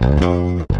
Don't.